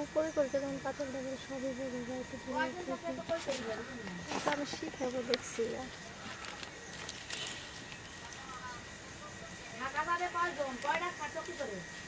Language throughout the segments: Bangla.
উপরে করতে তখন পাথর দেখে সবই বোঝা যায় একটু। আমি শিখাবো দেখছি না। ঢাকা যাবে কয়জন কয়টা খাটো কি করে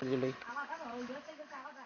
好吧